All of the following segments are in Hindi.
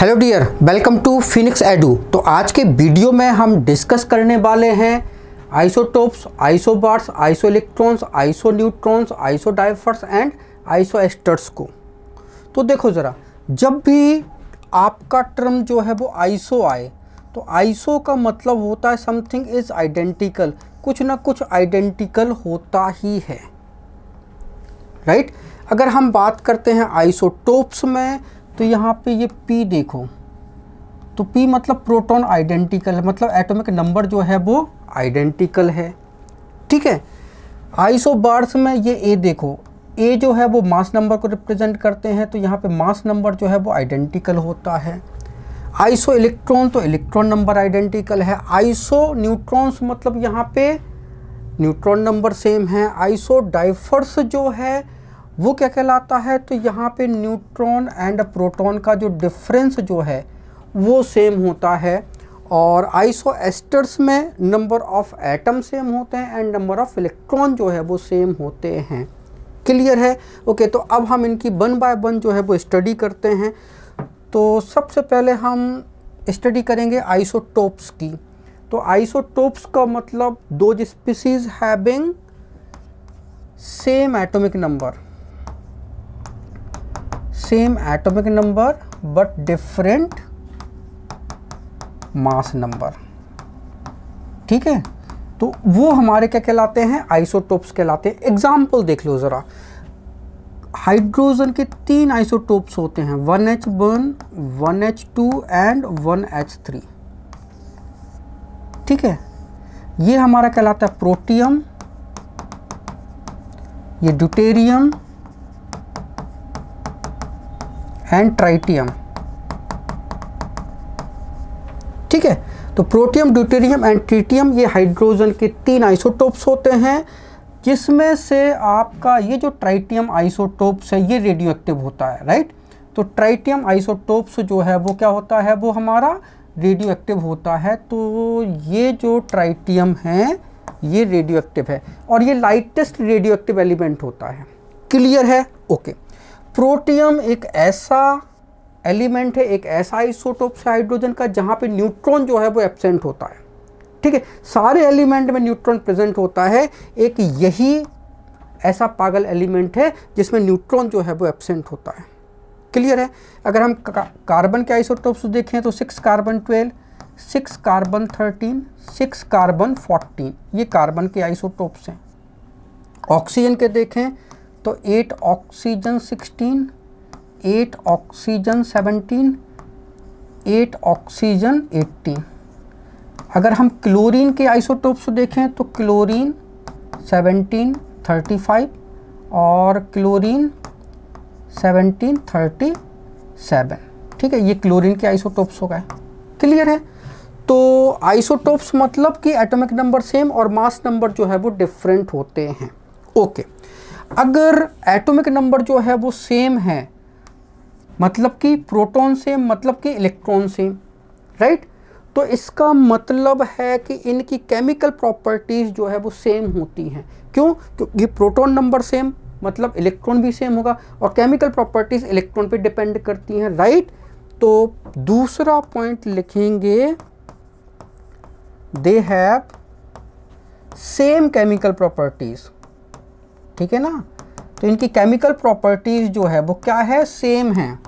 Hello dear welcome to Phoenix Edu तो आज के वीडियो में हम डिस्कस करने वाले हैं isotopes isobars iso electrons iso neutrons isodiaphers and isosters को। तो देखो ज़रा, जब भी आपका टर्म जो है वो आइसो आए तो आइसो का मतलब होता है समथिंग इज़ आइडेंटिकल कुछ ना कुछ आइडेंटिकल होता ही है। Right right? अगर हम बात करते हैं आइसोटोप्स में तो यहाँ पे ये P देखो। तो P मतलब प्रोटॉन आइडेंटिकल है मतलब एटॉमिक नंबर जो है वो आइडेंटिकल है। ठीक है? आइसो बार्स में ये A देखो। A जो है वो मास नंबर को रिप्रेजेंट करते हैं तो यहाँ पे मास नंबर जो है वो आइडेंटिकल होता है। आइसो इलेक्ट्रॉन तो इलेक्ट्रॉन नंबर आइडेंटिकल है। आइसो न्यूट्रॉन्स मतलब यहाँ पे न्यूट्रॉन नंबर सेम है। आइसो डाइफर्स जो है वो क्या कहलाता है? तो यहाँ पे न्यूट्रॉन एंड प्रोटॉन का जो डिफरेंस जो है, वो सेम होता है और आइसो एस्टर्स में नंबर ऑफ़ एटम सेम होते हैं एंड नंबर ऑफ़ इलेक्ट्रॉन जो है, वो सेम होते हैं। क्लियर है? ओके तो अब हम इनकी वन बाय वन जो है, वो स्टडी करते हैं। तो सबसे पहले हम स्टडी करेंगे आइसोटोप्स की। तो आइसोटोप्स का मतलब दो species having same atomic number same atomic number but different mass number ठीक है? तो वो हमारे क्या कहलाते हैं? आइसोटोप्स कहलाते हैं। एग्ज़ाम्पल देख लो ज़रा। हाइड्रोजन के तीन आइसोटोप्स होते हैं। One H one one H two and one H three ठीक है? ये हमारा कहलाता है प्रोटियम। ये ड्यूटेरियम एंड ट्राइटियम ठीक है? तो प्रोटियम ड्यूटेरियम एंड ट्रीटियम ये हाइड्रोजन के तीन आइसोटोप्स होते हैं, जिसमें से आपका ये जो ट्राइटियम आइसोटोप्स है, ये रेडियो एक्टिव होता है राइट तो ट्राइटियम आइसोटोप्स जो है, वो क्या होता है? वो हमारा रेडियो एक्टिव होता है तो ये जो ट्राइटियम है, ये रेडियो एक्टिव है। और ये लाइटेस्ट रेडियो एक्टिव एलिमेंट होता है। क्लियर है? Okay okay. प्रोटियम एक ऐसा एलिमेंट है, एक ऐसा आइसोटोप है हाइड्रोजन का जहाँ पे न्यूट्रॉन जो है वो एब्सेंट होता है। ठीक है? सारे एलिमेंट में न्यूट्रॉन प्रेजेंट होता है। एक यही ऐसा पागल एलिमेंट है जिसमें न्यूट्रॉन जो है वो एब्सेंट होता है। क्लियर है? अगर हम कार्बन के आइसोटोप्स देखें तो six carbon twelve six carbon thirteen six carbon fourteen ये कार्बन के आइसोटोप्स हैं। ऑक्सीजन के देखें तो eight oxygen sixteen eight oxygen seventeen eight oxygen eighteen अगर हम क्लोरीन के आइसोटोप्स देखें तो क्लोरीन सेवनटीन थर्टी फाइव और क्लोरीन सेवनटीन थर्टी सेवन ठीक है, ये क्लोरीन के आइसोटोप्स हो गए। क्लियर है? तो आइसोटोप्स मतलब कि एटॉमिक नंबर सेम और मास नंबर जो है वो डिफरेंट होते हैं। ओके. अगर एटॉमिक नंबर जो है वो सेम है मतलब कि प्रोटॉन सेम मतलब कि इलेक्ट्रॉन सेम राइट तो इसका मतलब है कि इनकी केमिकल प्रॉपर्टीज़ जो है वो सेम होती हैं। क्यों? क्योंकि प्रोटॉन नंबर सेम मतलब इलेक्ट्रॉन भी सेम होगा और केमिकल प्रॉपर्टीज़ इलेक्ट्रॉन पे डिपेंड करती हैं राइट तो दूसरा पॉइंट लिखेंगे they have same chemical properties ठीक है ना? तो इनकी केमिकल प्रॉपर्टीज़ जो है, वो क्या है? सेम है।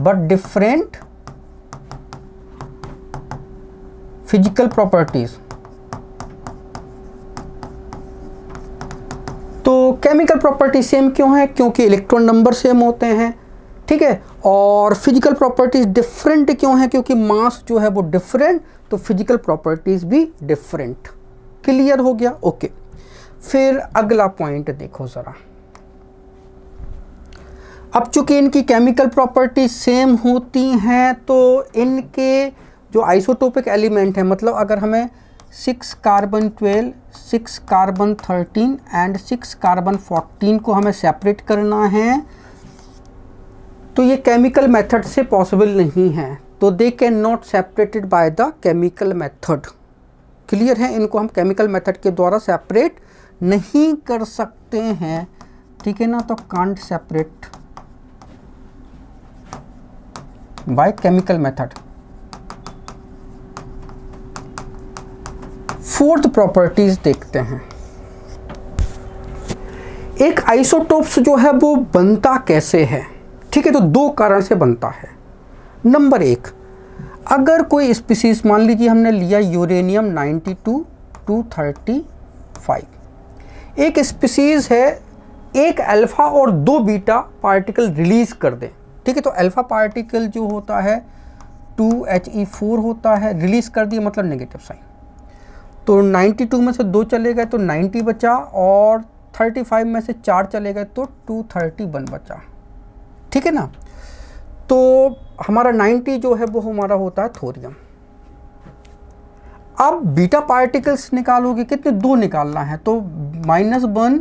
बट डिफरेंट फ़िज़िकल प्रॉपर्टीज़ तो केमिकल प्रॉपर्टी सेम क्यों है? क्योंकि इलेक्ट्रॉन नंबर सेम होते हैं। ठीक है? और फ़िज़िकल प्रॉपर्टीज़ डिफरेंट क्यों है? क्योंकि मास जो है वो डिफरेंट तो फ़िज़िकल प्रॉपर्टीज़ भी डिफरेंट क्लियर हो गया? Okay okay. फिर अगला पॉइंट देखो ज़रा। अब चूँकि इनकी केमिकल प्रॉपर्टी सेम होती हैं तो इनके जो आइसोटोपिक एलिमेंट है मतलब अगर हमें six carbon twelve six carbon thirteen and six carbon fourteen को हमें सेपरेट करना है तो ये केमिकल मेथड से पॉसिबल नहीं है। तो they can not separated by the chemical method clear है? इनको हम केमिकल मेथड के द्वारा सेपरेट नहीं कर सकते हैं, ठीक है ना? तो can't separate by chemical method fourth properties देखते हैं। एक आइसोटोप्स जो है, वो बनता कैसे है? ठीक है तो दो कारण से बनता है। नंबर एक, अगर कोई स्पीसीज मान लीजिए हमने लिया यूरेनियम 92 टू 35 एक स्पीसीज है, एक अल्फ़ा और दो बीटा पार्टिकल रिलीज़ कर दे। ठीक है तो अल्फ़ा पार्टिकल जो होता है टू एच ई फोर होता है रिलीज़ कर दिया मतलब नेगेटिव साइन तो 92 में से दो चले गए तो 90 बचा और 35 में से चार चले गए तो 231 बचा। ठीक है ना? तो हमारा 90 जो है, वो हमारा होता है थोरियम अब बीटा पार्टिकल्स निकालोगे, कितने? दो निकालना है तो माइनस वन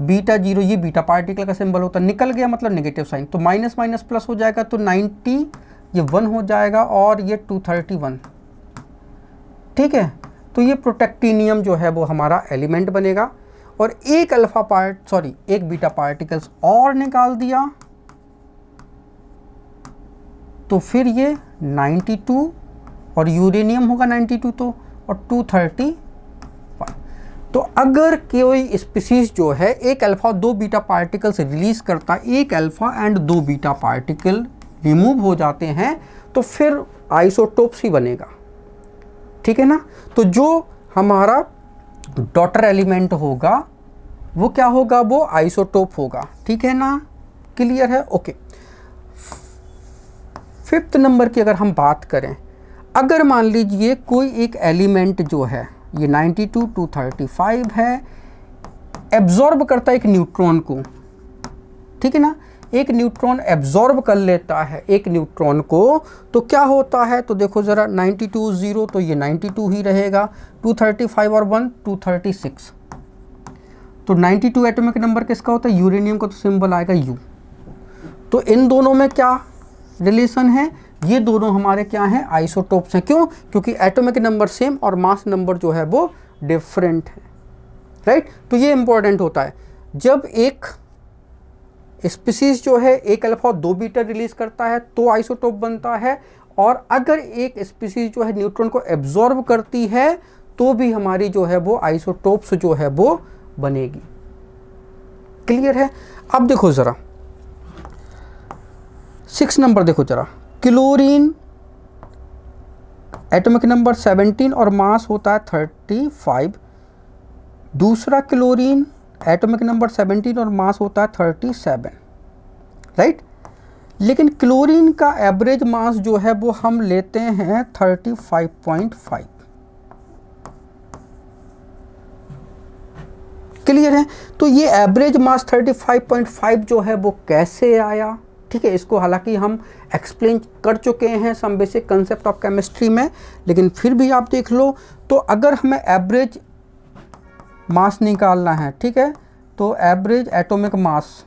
बीटा ज़ीरो ये बीटा पार्टिकल का सिंबल होता है। निकल गया मतलब नेगेटिव साइन तो माइनस माइनस प्लस हो जाएगा तो 90 ये वन हो जाएगा और ये 231 ठीक है? तो ये प्रोटेक्टीनियम जो है, वो हमारा एलिमेंट बनेगा। और एक अल्फ़ा पार्ट सॉरी एक बीटा पार्टिकल्स और निकाल दिया। तो फिर ये 92 और यूरेनियम होगा 92 तो और 230 तो अगर कोई स्पीसीज जो है, एक अल्फ़ा दो बीटा पार्टिकल से रिलीज़ करता एक अल्फ़ा एंड दो बीटा पार्टिकल रिमूव हो जाते हैं तो फिर आइसोटोप्स ही बनेगा। ठीक है ना? तो जो हमारा डॉटर एलिमेंट होगा, वो क्या होगा? वो आइसोटोप होगा। ठीक है ना? क्लियर है? ओके फिफ्थ नंबर की अगर हम बात करें अगर मान लीजिए कोई एक एलिमेंट जो है, ये 92 टू 35 है एब्जॉर्ब करता है एक न्यूट्रॉन को, ठीक है ना? एक न्यूट्रॉन एब्जॉर्ब कर लेता है एक न्यूट्रॉन को तो क्या होता है? तो देखो ज़रा 92 ज़ीरो तो ये 92 ही रहेगा 235 और 1 236 तो 92 एटॉमिक नंबर किसका होता है? यूरेनियम का तो सिंबल आएगा यू तो इन दोनों में क्या रिलेशन है? ये दोनों हमारे क्या हैं? आइसोटोप्स हैं। क्यों? क्योंकि एटॉमिक नंबर सेम और मास नंबर जो है वो डिफरेंट है। राइट तो ये इंपॉर्टेंट होता है। जब एक स्पीसीज जो है, एक अल्फ़ा दो बीटा रिलीज़ करता है तो आइसोटोप बनता है। और अगर एक स्पीसीज जो है न्यूट्रॉन को एब्जॉर्ब करती है तो भी हमारी जो है वो आइसोटोप्स जो है वो बनेगी। क्लियर है? अब देखो ज़रा। सिक्स नंबर देखो जरा। क्लोरीन, एटॉमिक नंबर 17 और मास होता है 35 दूसरा क्लोरीन, एटॉमिक नंबर 17 और मास होता है 37 राइट? लेकिन क्लोरीन का एवरेज मास जो है वो हम लेते हैं 35.5 क्लियर है? तो ये एवरेज मास 35.5 जो है वो कैसे आया? ठीक है, इसको हालाँकि हम एक्सप्लेन कर चुके हैं some basic concept of chemistry में, लेकिन फिर भी आप देख लो तो अगर हमें एवरेज मास निकालना है, ठीक है तो average atomic mass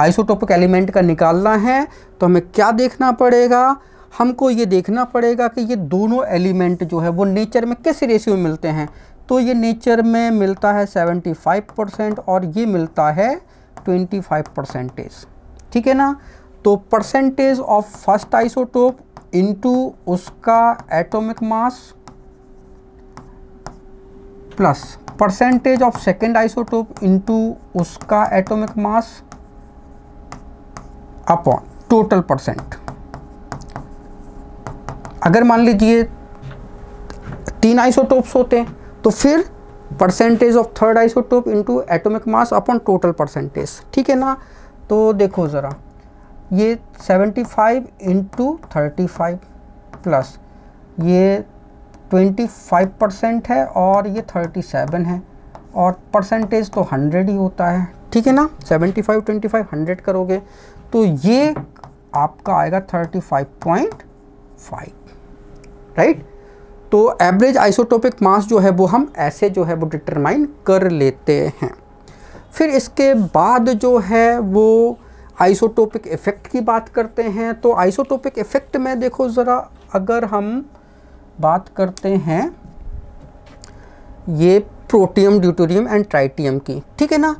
isotopic element का निकालना है तो हमें क्या देखना पड़ेगा? हमको ये देखना पड़ेगा कि ये दोनों एलिमेंट जो है, वो नेचर में किस रेशियो में मिलते हैं? तो ये नेचर में मिलता है 75 परसेंट और ये मिलता है 25 परसेंटेज ठीक है ना? तो percentage of first isotope into उसका atomic mass plus percentage of second isotope into उसका atomic mass upon total percent अगर मान लीजिए तीन आइसोटोप्स होते हैं तो फिर percentage of third isotope into atomic mass upon total percentage ठीक है ना? तो देखो ज़रा, ये 75 फाइव इंटू थर्टी प्लस ये 25 परसेंट है और ये 37 है और परसेंटेज तो 100 ही होता है। ठीक है ना? 75 25 100 करोगे तो ये आपका आएगा 35.5 राइट तो एवरेज आइसोटोपिक मास जो है वो हम ऐसे जो है वो डिटरमाइन कर लेते हैं। फिर इसके बाद जो है वो आइसोटोपिक इफ़ेक्ट की बात करते हैं। तो आइसोटोपिक इफ़ेक्ट में देखो ज़रा, अगर हम बात करते हैं ये प्रोटियम ड्यूटोरियम एंड ट्राइटियम की, ठीक है ना?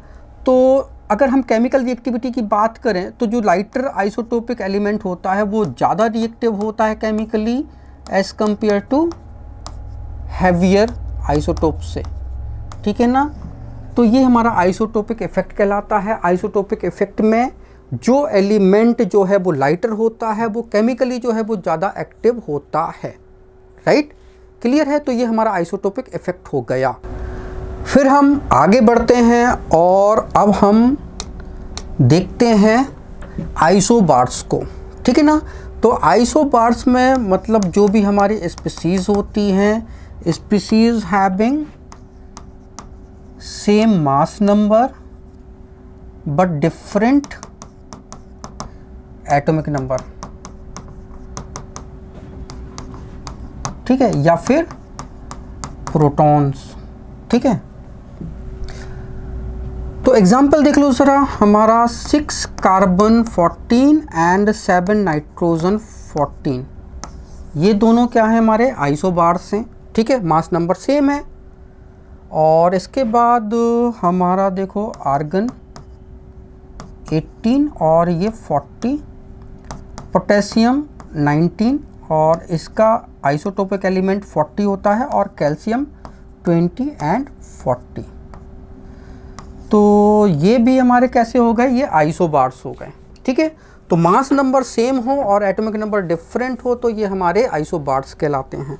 तो अगर हम केमिकल रिएक्टिविटी की बात करें तो जो लाइटर आइसोटोपिक एलिमेंट होता है, वो ज़्यादा रिएक्टिव होता है chemically as compare to heavier isotope से। ठीक है ना? तो ये हमारा आइसोटोपिक इफ़ेक्ट कहलाता है। आइसोटोपिक इफ़ेक्ट में जो एलिमेंट जो है, वो लाइटर होता है, वो केमिकली जो है, वो ज़्यादा एक्टिव होता है। राइट? क्लियर है? तो ये हमारा आइसोटोपिक इफ़ेक्ट हो गया। फिर हम आगे बढ़ते हैं और अब हम देखते हैं आइसोबार्स को। ठीक है ना? तो आइसोबार्स में मतलब जो भी हमारी स्पीसीज़ होती हैं species having same mass number but different atomic number ठीक है? या फिर प्रोटॉन्स ठीक है? तो एग्ज़ाम्पल देख लो ज़रा। हमारा six carbon fourteen and seven nitrogen fourteen ये दोनों क्या है हमारे? आइसोबार्स हैं। ठीक है मास नंबर सेम है। और इसके बाद हमारा देखो आर्गन 18 और ये 40 पोटेशियम 19 और इसका आइसोटोपिक एलिमेंट 40 होता है और कैल्शियम 20 एंड 40 तो ये भी हमारे कैसे हो गए? ये आइसोबार्स हो गए। ठीक है तो मास नंबर सेम हो और एटॉमिक नंबर डिफरेंट हो तो ये हमारे आइसोबार्स कहलाते हैं।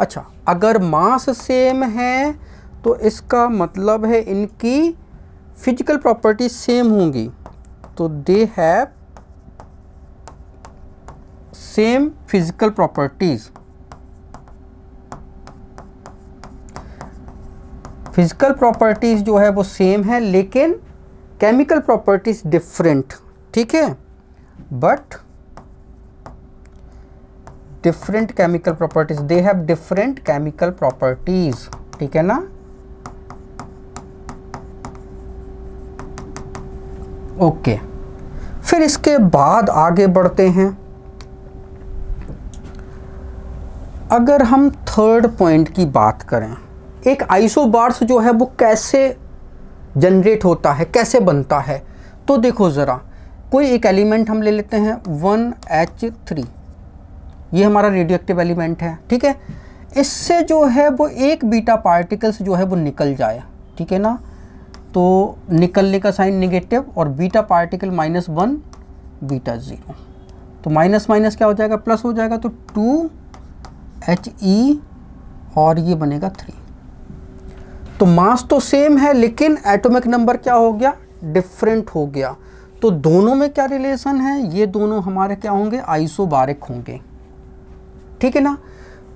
अच्छा अगर मास सेम है तो इसका मतलब है इनकी फ़िज़िकल प्रॉपर्टी सेम होंगी। तो they have same physical properties physical properties जो है वो सेम है, लेकिन केमिकल प्रॉपर्टीज़ डिफरेंट ठीक है? But different chemical properties they have different chemical properties ठीक है ना? ओके फिर इसके बाद आगे बढ़ते हैं। अगर हम थर्ड पॉइंट की बात करें, एक आइसोबार्स जो है वो कैसे जनरेट होता है, कैसे बनता है? तो देखो ज़रा, कोई एक एलिमेंट हम ले लेते हैं वन एच थ्री ये हमारा रेडियो एक्टिव एलिमेंट है, ठीक है? इससे जो है वो एक बीटा पार्टिकल्स जो है वो निकल जाए, ठीक है ना? तो निकलने का साइन निगेटिव और beta particle minus one beta zero तो माइनस माइनस क्या हो जाएगा? प्लस हो जाएगा तो टू एच ई और ये बनेगा थ्री तो मास तो सेम है, लेकिन एटॉमिक नंबर क्या हो गया? डिफरेंट हो गया. तो दोनों में क्या रिलेशन है? ये दोनों हमारे क्या होंगे? आइसोबारिक होंगे. ठीक है ना?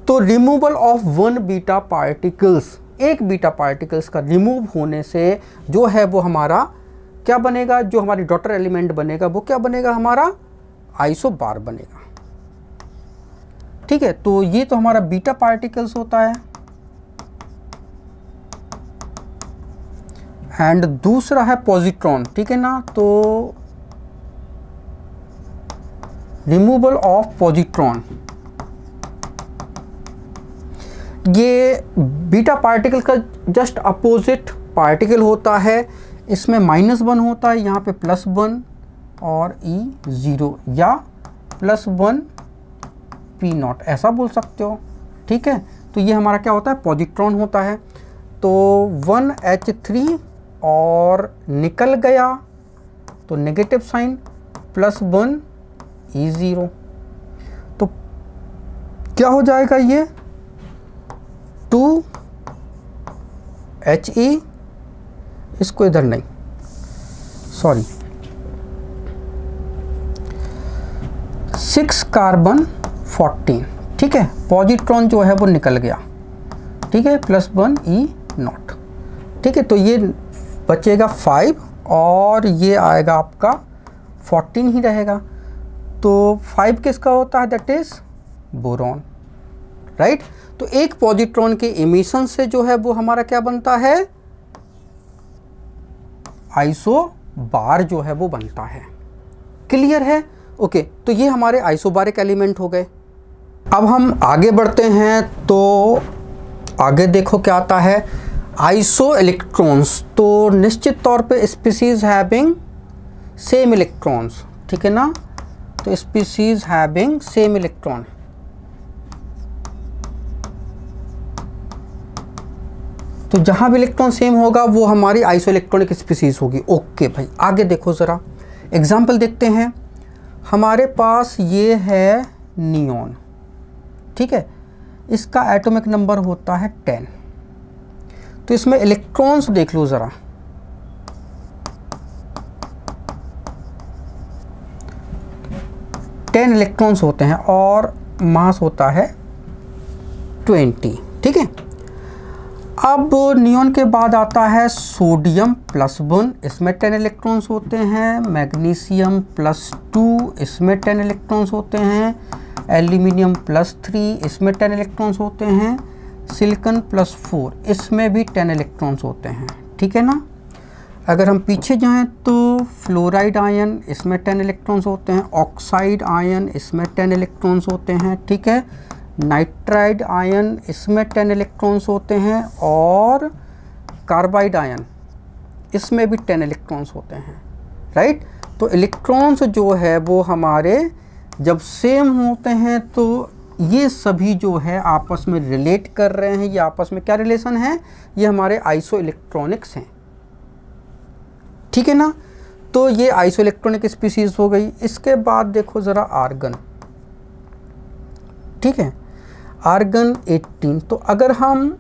तो removal of one beta particles एक बीटा पार्टिकल्स का रिमूव होने से जो है वो हमारा क्या बनेगा? जो हमारी डॉटर एलिमेंट बनेगा, वो क्या बनेगा? हमारा आइसो बार बनेगा। ठीक है? तो ये तो हमारा बीटा पार्टिकल्स होता है। एंड दूसरा है पॉजिट्रॉन ठीक है ना? तो रिमूवल ऑफ़ पॉजिट्रॉन ये बीटा पार्टिकल का जस्ट अपोजिट पार्टिकल होता है। इसमें माइनस वन होता है, यहाँ पे प्लस वन और ई e ज़ीरो या प्लस वन पी नॉट ऐसा बोल सकते हो। ठीक है? तो ये हमारा क्या होता है? पॉजिट्रॉन होता है। तो वन एच थ्री और निकल गया तो negative sign plus one e zero तो क्या हो जाएगा ये? टू एच ई, इसको इधर नहीं। सॉरी सिक्स कार्बन फोर्टीन, ठीक है? पॉजिट्रॉन जो है वो निकल गया। ठीक है? Plus one e naught. ठीक है? तो ये बचेगा फाइव और ये आएगा आपका फोर्टीन ही रहेगा। तो फाइव किसका होता है? That is boron right? तो एक पॉजिट्रॉन के इमिशन से जो है वो हमारा क्या बनता है? आइसो बार जो है वो बनता है। क्लियर है? ओके तो ये हमारे आइसोबारिक एलिमेंट हो गए। अब हम आगे बढ़ते हैं तो आगे देखो क्या आता है। आइसो इलेक्ट्रॉन्स तो निश्चित तौर पे स्पीसीज हैविंग सेम इलेक्ट्रॉन्स, ठीक है ना? तो स्पीसीज हैविंग सेम इलेक्ट्रॉन। तो जहाँ भी इलेक्ट्रॉन सेम होगा, वो हमारी आइसो इलेक्ट्रॉनिक स्पीसीज होगी। ओके भाई, आगे देखो ज़रा। एग्ज़ाम्पल देखते हैं। हमारे पास ये है नियोन ठीक है? इसका एटॉमिक नंबर होता है टेन तो इसमें इलेक्ट्रॉन्स देख लो ज़रा। टेन इलेक्ट्रॉन्स होते हैं और मास होता है ट्वेंटी ठीक है? अब नियोन के बाद आता है सोडियम प्लस वन, इसमें टेन इलेक्ट्रॉन्स होते हैं। मैग्नीशियम प्लस टू, इसमें टेन इलेक्ट्रॉन्स होते हैं। एल्यूमिनियम प्लस थ्री, इसमें टेन इलेक्ट्रॉन्स होते हैं। सिलिकन प्लस फोर, इसमें भी टेन इलेक्ट्रॉन्स होते हैं। ठीक है ना? अगर हम पीछे जाएँ तो फ्लोराइड आयन, इसमें टेन इलेक्ट्रॉन्स होते हैं। ऑक्साइड आयन, इसमें टेन इलेक्ट्रॉन्स होते हैं। ठीक है? नाइट्राइड आयन, इसमें टेन इलेक्ट्रॉन्स होते हैं और कार्बाइड आयन, इसमें भी टेन इलेक्ट्रॉन्स होते हैं, राइट? तो इलेक्ट्रॉन्स जो है वो हमारे जब सेम होते हैं तो ये सभी जो है आपस में रिलेट कर रहे हैं, ये आपस में क्या रिलेशन है? ये हमारे आइसो इलेक्ट्रॉनिक्स हैं। ठीक है ना? तो ये आइसो इलेक्ट्रॉनिक स्पीसीज हो गई। इसके बाद देखो ज़रा आर्गन। ठीक है? आर्गन 18 तो अगर हम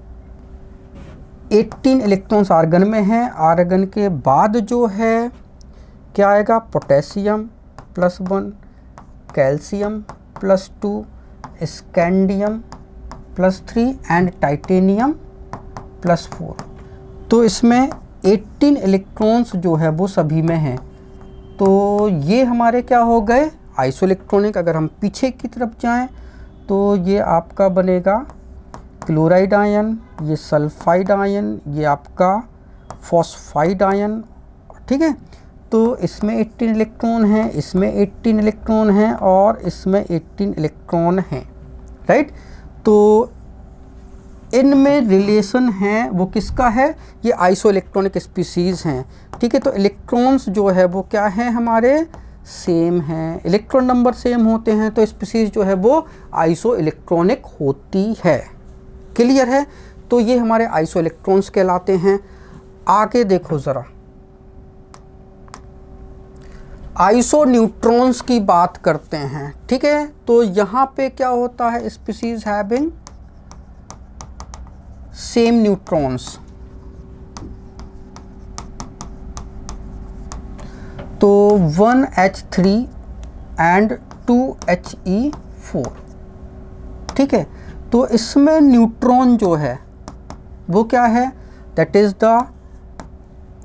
18 इलेक्ट्रॉन्स आर्गन में हैं आर्गन के बाद जो है, क्या आएगा? Potassium plus one calcium plus two scandium plus three and titanium plus four तो इसमें 18 इलेक्ट्रॉन्स जो है वो सभी में हैं। तो ये हमारे क्या हो गए? आइसो इलेक्ट्रॉनिक अगर हम पीछे की तरफ़ जाएँ तो ये आपका बनेगा क्लोराइड आयन, ये सल्फाइड आयन, ये आपका फॉस्फाइड आयन, ठीक है? तो इसमें 18 इलेक्ट्रॉन हैं, इसमें 18 इलेक्ट्रॉन हैं और इसमें 18 इलेक्ट्रॉन हैं राइट तो इनमें रिलेशन है, वो किसका है? ये आइसो इलेक्ट्रॉनिक स्पीसीज़ हैं, ठीक है? तो इलेक्ट्रॉन्स जो है, वो क्या हैं हमारे? सेम हैं इलेक्ट्रॉन नंबर सेम होते हैं तो स्पीसीज जो है वो आइसो इलेक्ट्रॉनिक होती है। क्लियर है? तो ये हमारे आइसो इलेक्ट्रॉन्स कहलाते हैं। आगे देखो ज़रा। आइसो न्यूट्रॉन्स की बात करते हैं, ठीक है? तो यहाँ पे क्या होता है स्पीसीज हैविंग सेम न्यूट्रॉन्स तो one H three and two H e four, ठीक है? तो इसमें न्यूट्रॉन जो है, वो क्या है? That is the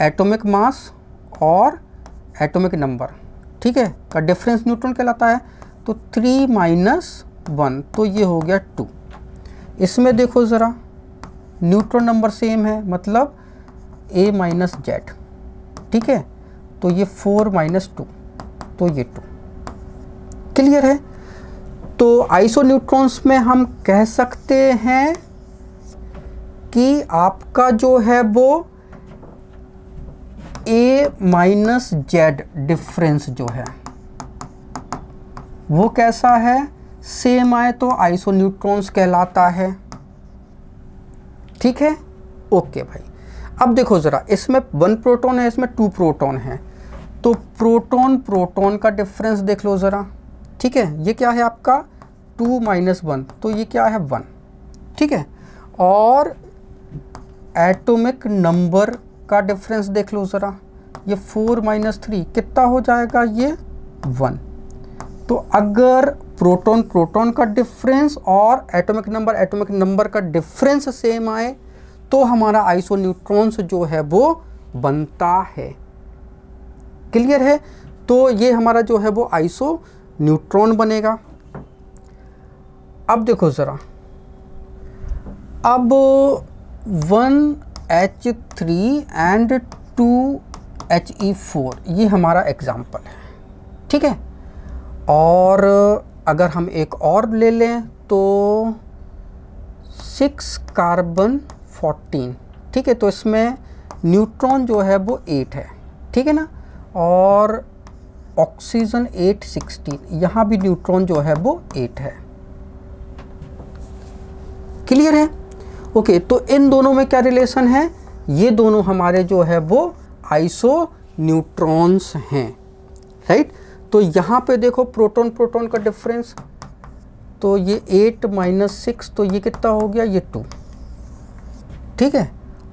atomic mass और एटॉमिक नंबर ठीक है? का डिफरेंस न्यूट्रॉन कहलाता है। तो थ्री माइनस वन तो ये हो गया टू इसमें देखो ज़रा, न्यूट्रॉन नंबर सेम है मतलब ए माइनस जेड ठीक है? तो ये फोर माइनस टू तो ये टू। क्लियर है? तो आइसो न्यूट्रॉन्स में हम कह सकते हैं कि आपका जो है वो ए माइनस जेड डिफरेंस जो है, वो कैसा है? सेम आए तो आइसो न्यूट्रॉन्स कहलाता है। ठीक है? ओके भाई। अब देखो ज़रा, इसमें वन प्रोटॉन है, इसमें टू प्रोटॉन है। तो प्रोटॉन प्रोटॉन का डिफरेंस देख लो ज़रा। ठीक है? ये क्या है आपका? टू माइनस वन तो ये क्या है? वन ठीक है? और एटॉमिक नंबर का डिफरेंस देख लो ज़रा। ये फोर माइनस थ्री कितना हो जाएगा ये? वन तो अगर प्रोटॉन प्रोटॉन का डिफरेंस और एटॉमिक नंबर एटॉमिक नंबर का डिफरेंस सेम आए तो हमारा आइसो न्यूट्रॉन्स जो है वो बनता है। क्लियर है? तो ये हमारा जो है वो आइसो न्यूट्रॉन बनेगा। अब देखो ज़रा। अब one H three and two H e four, ये हमारा एग्ज़ाम्पल है। ठीक है? और अगर हम एक और ले लें तो सिक्स कार्बन फोर्टीन। ठीक है? तो इसमें न्यूट्रॉन जो है वो एट है। ठीक है ना? और ऑक्सीजन एट सिक्सटीन यहाँ भी न्यूट्रॉन जो है वो एट है। क्लियर है? ओके तो इन दोनों में क्या रिलेशन है? ये दोनों हमारे जो है वो आइसो न्यूट्रॉन्स हैं राइट तो यहाँ पे देखो प्रोटॉन प्रोटॉन का डिफरेंस तो ये एट माइनस सिक्स तो ये कितना हो गया? ये टू ठीक है?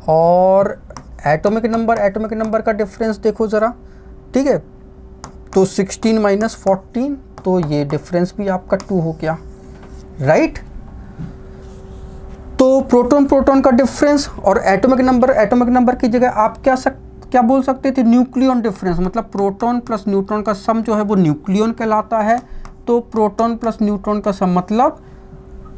और एटॉमिक नंबर एटॉमिक नंबर का डिफरेंस देखो ज़रा। ठीक है? तो 16 माइनस फोर्टीन तो ये डिफरेंस भी आपका टू हो गया राइट तो प्रोटॉन प्रोटॉन का डिफरेंस और एटॉमिक नंबर एटॉमिक नंबर की जगह आप क्या सक, क्या बोल सकते थे? न्यूक्लियन डिफरेंस मतलब प्रोटॉन प्लस न्यूट्रॉन का सम जो है वो न्यूक्लियन कहलाता है तो प्रोटॉन प्लस न्यूट्रॉन का सम मतलब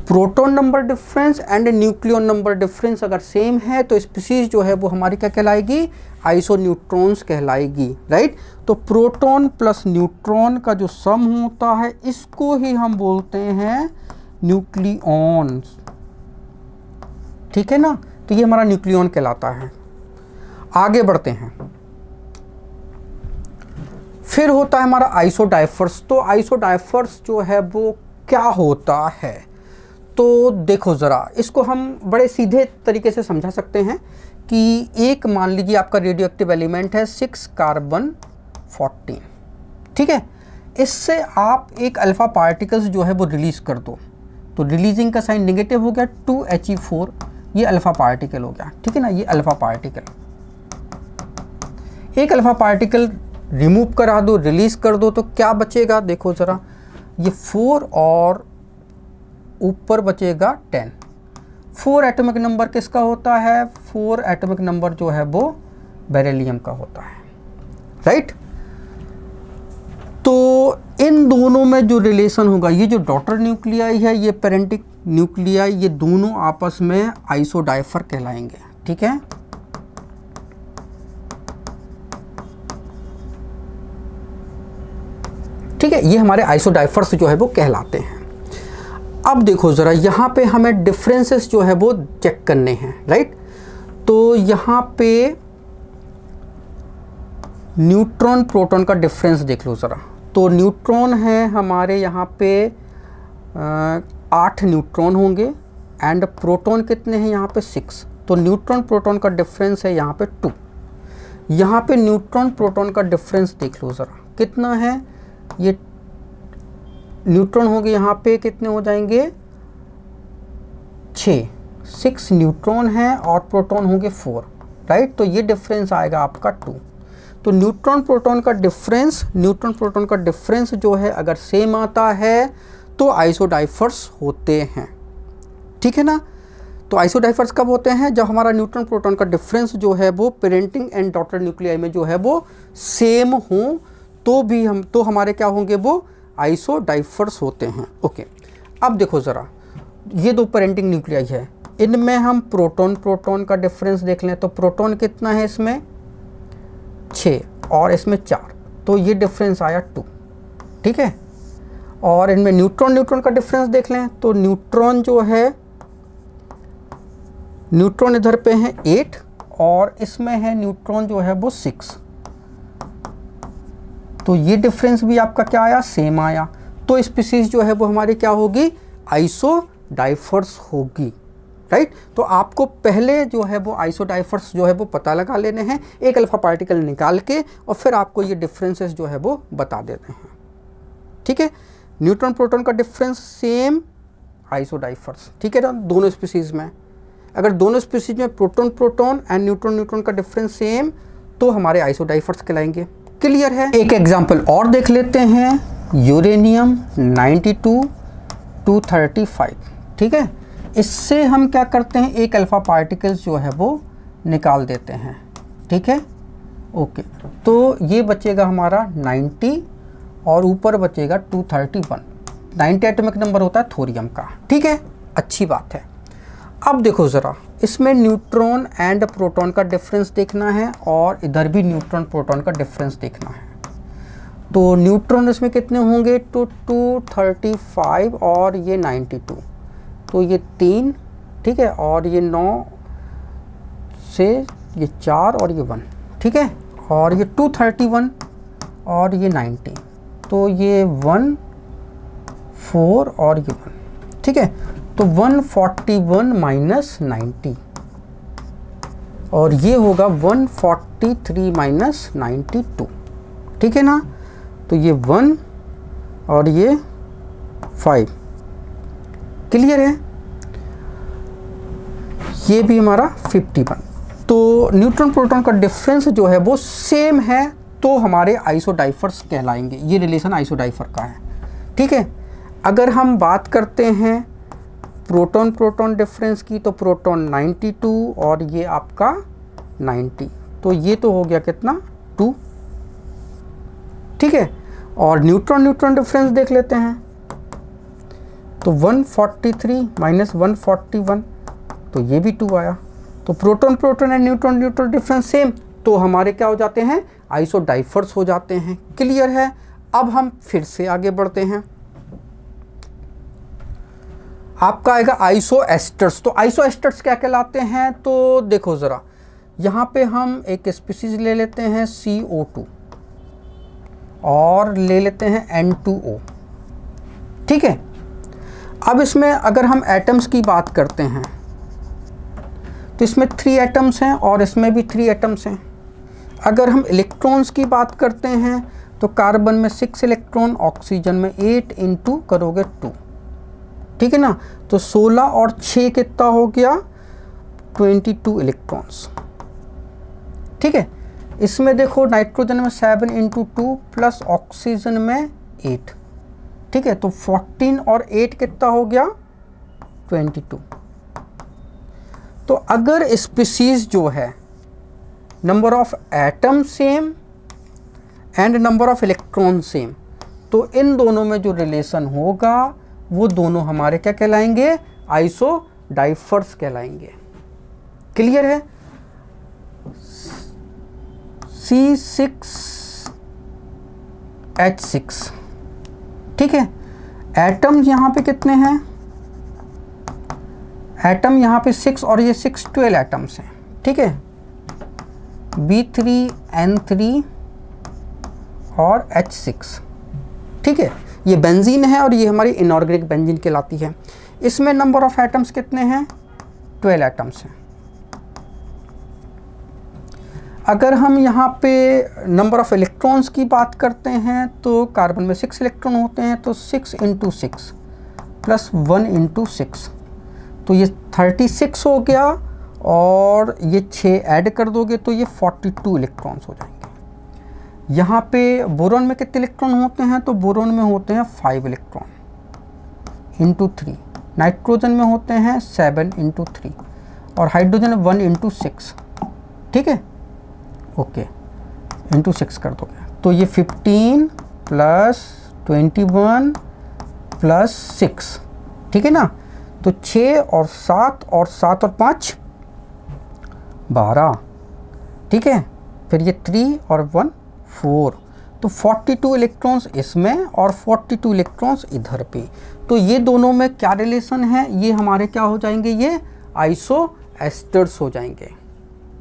proton number difference and nucleon number difference अगर सेम है तो स्पीसीज जो है वो हमारी क्या कहलाएगी? आइसो न्यूट्रॉन्स कहलाएगी राइट तो प्रोटॉन प्लस न्यूट्रॉन का जो सम होता है, इसको ही हम बोलते हैं न्यूक्लियॉन्स। ठीक है ना? तो ये हमारा न्यूक्लियन कहलाता है। आगे बढ़ते हैं। फिर होता है हमारा आइसोडाइफर्स तो आइसोडाइफर्स जो है वो क्या होता है? तो देखो ज़रा, इसको हम बड़े सीधे तरीके से समझा सकते हैं कि एक मान लीजिए आपका रेडियो एक्टिव एलिमेंट है सिक्स कार्बन फोर्टीन ठीक है? इससे आप एक अल्फ़ा पार्टिकल्स जो है वो रिलीज़ कर दो। तो रिलीजिंग का साइन नेगेटिव हो गया टू एच ई फोर ये अल्फ़ा पार्टिकल हो गया, ठीक है ना? ये अल्फ़ा पार्टिकल एक अल्फ़ा पार्टिकल रिमूव करा दो रिलीज़ कर दो तो क्या बचेगा? देखो ज़रा, ये फोर और ऊपर बचेगा टेन। फोर एटॉमिक नंबर किसका होता है? फोर एटॉमिक नंबर जो है वो बेरेलियम का होता है। राइट? तो इन दोनों में जो रिलेशन होगा, ये जो डॉटर न्यूक्लियाई है, ये पेरेंटिक न्यूक्लियाई, ये दोनों आपस में आइसोडाइफर कहलाएँगे। ठीक है? ठीक है, ये हमारे आइसोडाइफर्स जो है वो कहलाते हैं। अब देखो ज़रा, यहाँ पे हमें डिफरेंसेस जो है वो चेक करने हैं राइट तो यहाँ पे न्यूट्रॉन प्रोटॉन का डिफरेंस देख लो ज़रा। तो न्यूट्रॉन है हमारे यहाँ पे आठ न्यूट्रॉन होंगे एंड प्रोटॉन कितने हैं यहाँ पे सिक्स तो न्यूट्रॉन प्रोटॉन का डिफरेंस है यहाँ पे टू यहाँ पे न्यूट्रॉन प्रोटॉन का डिफरेंस देख लो ज़रा। कितना है? ये न्यूट्रॉन होंगे यहाँ पे कितने हो जाएँगे? छः सिक्स न्यूट्रॉन हैं और प्रोटॉन होंगे फोर। राइट? तो ये डिफरेंस आएगा आपका टू। तो न्यूट्रॉन प्रोटॉन का डिफरेंस, न्यूट्रॉन प्रोटॉन का डिफरेंस जो है, अगर सेम आता है तो आइसोडाइफर्स होते हैं। ठीक है ना? तो आइसोडाइफर्स कब होते हैं? जब हमारा न्यूट्रॉन प्रोटॉन का डिफरेंस जो है, वो पेरेंटिंग एंड डॉटर न्यूक्लियाई में जो है, वो सेम हो तो भी हम तो हमारे क्या होंगे वो आइसोडाइफर्स होते हैं। ओके, अब देखो ज़रा, ये दो पेरेंटिंग न्यूक्लियाई है। इनमें हम प्रोटॉन प्रोटॉन का डिफरेंस देख लें तो प्रोटॉन कितना है इसमें? छः और इसमें चार तो ये डिफरेंस आया टू ठीक है? और इनमें न्यूट्रॉन न्यूट्रॉन का डिफरेंस देख लें तो न्यूट्रॉन जो है न्यूट्रॉन इधर पे है एट और इसमें है न्यूट्रॉन जो है वो सिक्स तो ये डिफरेंस भी आपका क्या आया? सेम आया। तो स्पीसीज जो है वो हमारी क्या होगी? आइसो डाइफर्स होगी। राइट तो आपको पहले जो है वो आइसोडाइफर्स जो है वो पता लगा लेने हैं, एक अल्फ़ा पार्टिकल निकाल के और फिर आपको ये डिफरेंसेस जो है वो बता देते हैं। ठीक है? न्यूट्रॉन प्रोटॉन का डिफरेंस सेम आइसोडाइफर्स ठीक है ना? दोनों स्पीसीज में। अगर दोनों स्पीसीज में proton proton and neutron neutron का डिफरेंस सेम तो हमारे आइसोडाइफर्स कहलाएँगे। क्लियर है। एक एग्ज़ाम्पल और देख लेते हैं। यूरेनियम 92 235 ठीक है? इससे हम क्या करते हैं? एक अल्फ़ा पार्टिकल्स जो है वो निकाल देते हैं। ठीक है? ओके तो ये बचेगा हमारा 90 और ऊपर बचेगा 231 90 एटॉमिक नंबर होता है थोरियम का। ठीक है? अच्छी बात है। अब देखो ज़रा, इसमें न्यूट्रॉन एंड प्रोटॉन का डिफरेंस देखना है और इधर भी न्यूट्रॉन, प्रोटॉन का डिफरेंस देखना है। तो न्यूट्रॉन इसमें कितने होंगे? थर्टी फाइव और ये नाइन्टी टू। तो ये तीन, ठीक है, और ये नौ से ये चार और ये वन, ठीक है, और ये टू, थर्टी वन और ये नाइन्टी तो ये वन, फोर और ये वन, ठीक है। तो one forty one minus ninety. और ये होगा one forty three minus ninety two. ठीक है ना? तो ये वन और ये फाइव। क्लियर है? ये भी हमारा फिफ्टी वन। तो न्यूट्रॉन प्रोटॉन का डिफरेंस जो है वो सेम है तो हमारे आइसोडाइफर्स कहलाएँगे। ये रिलेशन आइसोडाइफर का है। ठीक है? अगर हम बात करते हैं प्रोटॉन प्रोटॉन डिफरेंस की तो प्रोटॉन 92 और ये आपका 90 तो ये तो हो गया कितना? टू। ठीक है? और न्यूट्रॉन न्यूट्रॉन डिफरेंस देख लेते हैं। तो 143 माइनस वन तो ये भी टू आया। तो proton proton and neutron neutron difference same. तो हमारे क्या हो जाते हैं? आइसोडाइफर्स हो जाते हैं। क्लियर है? अब हम फिर से आगे बढ़ते हैं। आपका आएगा आइसो एस्टर्स तो आइसो एस्टर्स क्या कहलाते हैं? तो देखो ज़रा, यहाँ पे हम एक स्पीसीज ले लेते हैं सी ओ टू और ले लेते हैं एन टू ओ ठीक है? अब इसमें अगर हम एटम्स की बात करते हैं तो इसमें थ्री एटम्स हैं और इसमें भी थ्री एटम्स हैं। अगर हम इलेक्ट्रॉन्स की बात करते हैं तो कार्बन में सिक्स इलेक्ट्रॉन ऑक्सीजन में एट इंटू करोगे टू ठीक है ना? तो सोलह और छः कितना हो गया? ट्वेंटी टू इलेक्ट्रॉन्स ठीक है? इसमें देखो नाइट्रोजन में seven into two plus oxygen में एट ठीक है? तो फोर्टीन और एट कितना हो गया? ट्वेंटी टू तो अगर स्पीसीज जो है number of atom same and number of electron same तो इन दोनों में जो रिलेशन होगा वो दोनों हमारे क्या कहलाएँगे? आइसो डाइफर्स कहलाएँगे। क्लियर है? सी सिक्स एच सिक्स ठीक है? एटम यहाँ पे कितने हैं? एटम यहाँ पे सिक्स और ये सिक्स ट्वेल्व एटम्स हैं। ठीक है? बी थ्री एन थ्री और एच सिक्स ठीक है? ये बेंजीन है और ये हमारी इनऑर्गेनिक बेंजीन कहलाती है। इसमें नंबर ऑफ़ एटम्स कितने हैं? ट्वेल्व एटम्स हैं। अगर हम यहाँ पे नंबर ऑफ़ इलेक्ट्रॉन्स की बात करते हैं तो कार्बन में सिक्स इलेक्ट्रॉन होते हैं तो six into six plus one into six तो ये थर्टी सिक्स हो गया और ये छः ऐड कर दोगे तो ये फोर्टी टू इलेक्ट्रॉन्स हो जाएँगे। यहाँ पे बोरोन में कितने इलेक्ट्रॉन होते हैं? तो बोरोन में होते हैं five electron into three nitrogen में होते हैं सेवन इंटू थ्री और हाइड्रोजन वन इंटू सिक्स ठीक है? ओके इंटू सिक्स कर दोगे। तो ये fifteen plus twenty one plus six ठीक है ना? तो छः और सात और सात और पाँच, बारह. ठीक है? फिर ये थ्री और वन फोर। तो 42 इलेक्ट्रॉन्स इसमें और 42 इलेक्ट्रॉन्स इधर पे। तो ये दोनों में क्या रिलेशन है? ये हमारे क्या हो जाएँगे? ये आइसो एस्टर्स हो जाएँगे।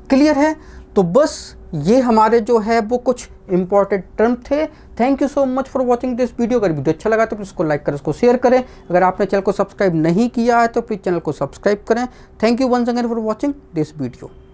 क्लियर है? तो बस ये हमारे जो है वो कुछ इंपॉर्टेंट टर्म थे। Thank you so much for watching this video अगर वीडियो अच्छा लगा तो प्लीज़ उसको लाइक करें उसको शेयर करें। अगर आपने चैनल को सब्सक्राइब नहीं किया है तो प्लीज़ चैनल को सब्सक्राइब करें। Thank you once again for watching this video